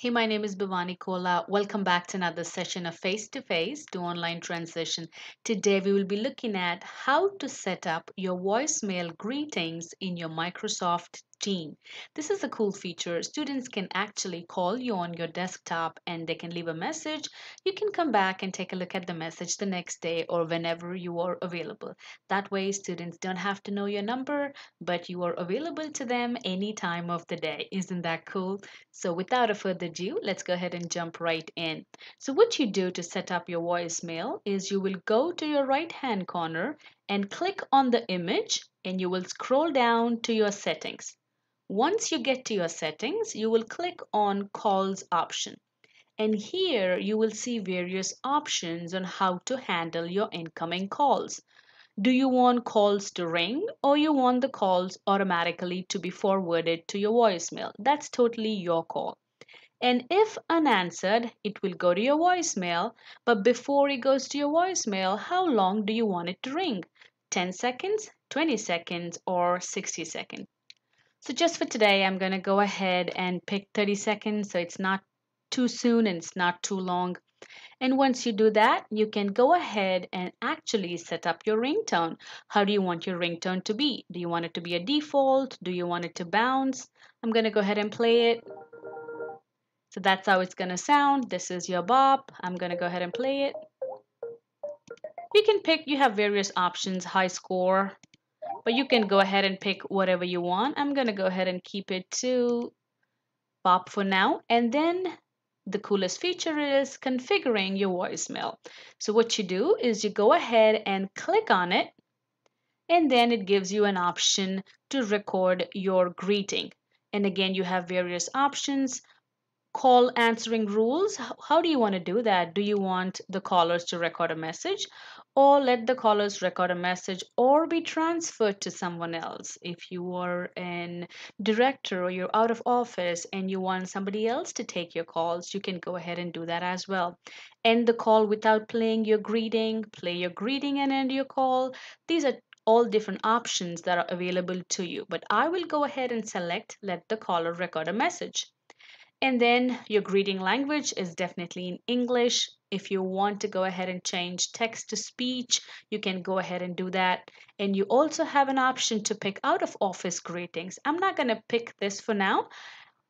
Hey, my name is Bhavani Kola. Welcome back to another session of Face to Face to Online Transition. Today, we will be looking at how to set up your voicemail greetings in your Microsoft Team. This is a cool feature. Students can actually call you on your desktop and they can leave a message. You can come back and take a look at the message the next day or whenever you are available. That way, students don't have to know your number, but you are available to them any time of the day. Isn't that cool? So, without a further ado, let's go ahead and jump right in. So, what you do to set up your voicemail is you will go to your right hand corner and click on the image and you will scroll down to your settings. Once you get to your settings, you will click on calls option. And here you will see various options on how to handle your incoming calls. Do you want calls to ring or you want the calls automatically to be forwarded to your voicemail? That's totally your call. And if unanswered, it will go to your voicemail. But before it goes to your voicemail, how long do you want it to ring? 10 seconds, 20 seconds, or 60 seconds? So just for today, I'm going to go ahead and pick 30 seconds so it's not too soon and it's not too long. And once you do that, you can go ahead and actually set up your ringtone. How do you want your ringtone to be? Do you want it to be a default? Do you want it to bounce? I'm going to go ahead and play it. So that's how it's going to sound. This is your bop. I'm going to go ahead and play it. You can pick, you have various options, high score, but you can go ahead and pick whatever you want. I'm going to go ahead and keep it to pop for now. And then the coolest feature is configuring your voicemail. So what you do is you go ahead and click on it and then it gives you an option to record your greeting. And again, you have various options call answering rules. How do you want to do that? Do you want the callers to record a message or let the callers record a message or be transferred to someone else? If you are an director or you're out of office and you want somebody else to take your calls, you can go ahead and do that as well. End the call without playing your greeting, play your greeting and end your call. These are all different options that are available to you. But I will go ahead and select let the caller record a message. And then your greeting language is definitely in English. If you want to go ahead and change text to speech, you can go ahead and do that. And you also have an option to pick out of office greetings. I'm not going to pick this for now.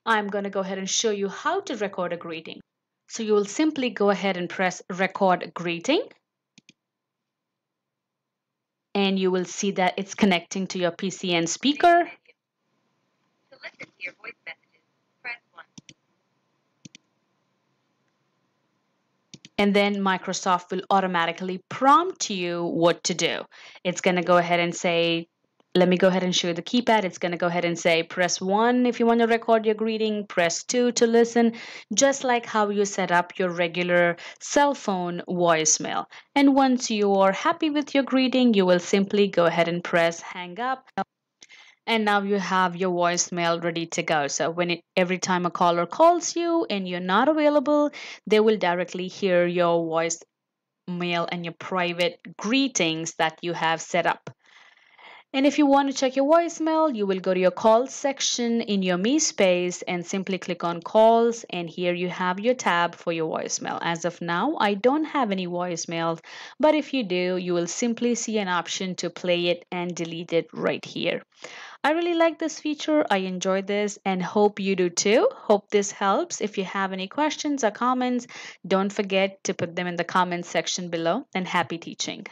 I'm going to go ahead and show you how to record a greeting. So you will simply go ahead and press record greeting. And you will see that it's connecting to your PCN speaker. To listen to your voice message. And then Microsoft will automatically prompt you what to do. It's going to go ahead and say, let me go ahead and show you the keypad. It's going to go ahead and say press 1 if you want to record your greeting, press 2 to listen, just like how you set up your regular cell phone voicemail. And once you are happy with your greeting, you will simply go ahead and press hang up and now you have your voicemail ready to go. So when it every time a caller calls you and you're not available they will directly hear your voice mail and your private greetings that you have set up and if you want to check your voicemail, you will go to your calls section in your Me space and simply click on calls. And here you have your tab for your voicemail. As of now, I don't have any voicemails, but if you do, you will simply see an option to play it and delete it right here. I really like this feature. I enjoy this and hope you do too. Hope this helps. If you have any questions or comments, don't forget to put them in the comments section below and happy teaching.